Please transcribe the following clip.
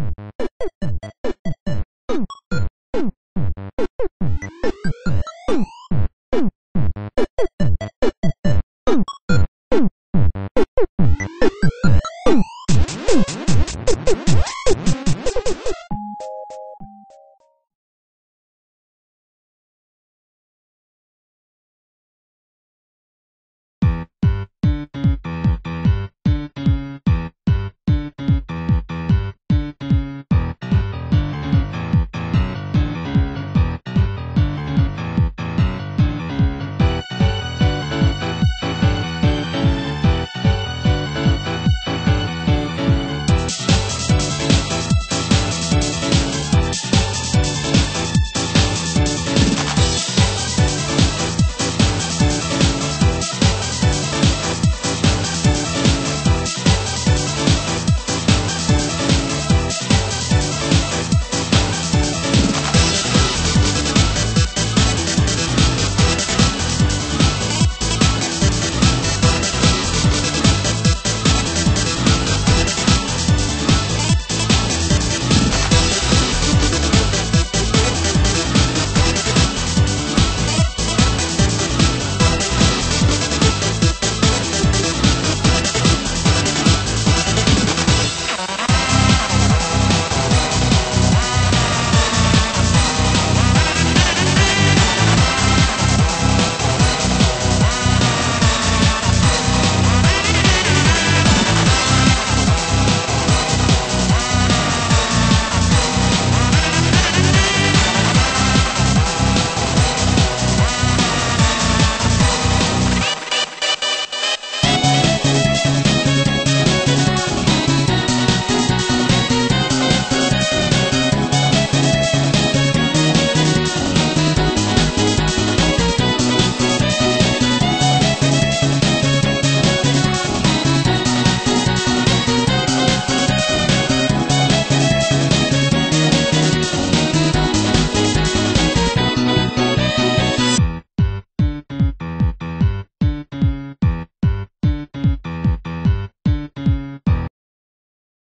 you